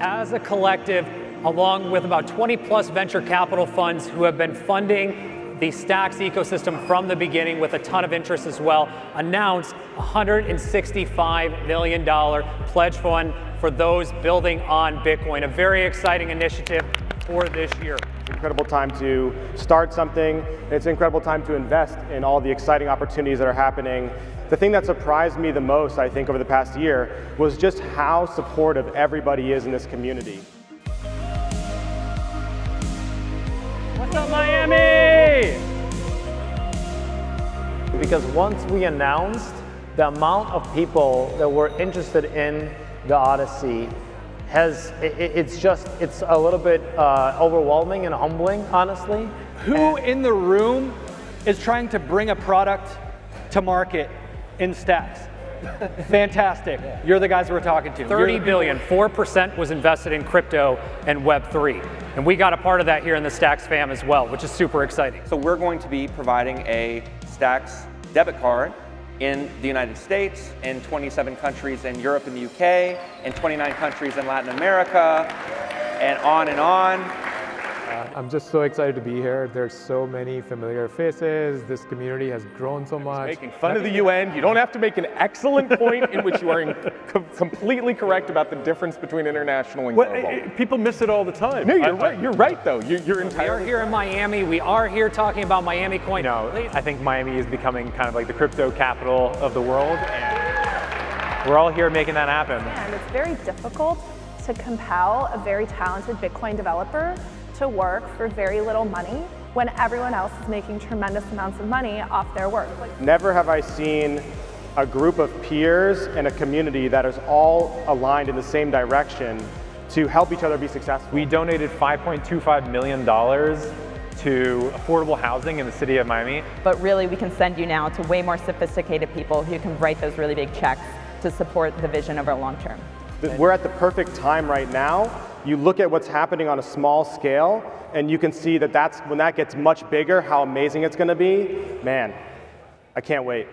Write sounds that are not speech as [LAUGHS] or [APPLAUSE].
as a collective, along with about 20 plus venture capital funds who have been funding the Stacks ecosystem from the beginning with a ton of interest as well, announced $165 million pledge fund for those building on Bitcoin. A very exciting initiative for this year. It's an incredible time to start something. It's an incredible time to invest in all the exciting opportunities that are happening. The thing that surprised me the most, I think, over the past year was just how supportive everybody is in this community. What's up, Miami? Because once we announced the amount of people that were interested in the Odyssey has, it, it's just, it's a little bit uh, overwhelming and humbling, honestly. Who and in the room is trying to bring a product to market in stacks? [LAUGHS] Fantastic. You're the guys we're talking to. 30 billion, 4% was invested in crypto and Web3. And we got a part of that here in the Stacks fam as well, which is super exciting. So we're going to be providing a Stacks debit card in the United States, in 27 countries in Europe and the UK, in 29 countries in Latin America, and on and on. Uh, I'm just so excited to be here. There's so many familiar faces. This community has grown so much. Making fun of the UN. You don't have to make an excellent point in which you are co completely correct about the difference between international and global. Well, people miss it all the time. No, you're I, right. You're right, though. You're, you're entirely. We are here in Miami. We are here talking about Miami Coin. You know, I think Miami is becoming kind of like the crypto capital of the world. And we're all here making that happen. And it's very difficult to compel a very talented Bitcoin developer to work for very little money when everyone else is making tremendous amounts of money off their work. Never have I seen a group of peers and a community that is all aligned in the same direction to help each other be successful. We donated $5.25 million to affordable housing in the city of Miami. But really we can send you now to way more sophisticated people who can write those really big checks to support the vision of our long term. We're at the perfect time right now you look at what's happening on a small scale, and you can see that that's, when that gets much bigger, how amazing it's going to be. Man, I can't wait.